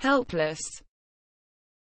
helpless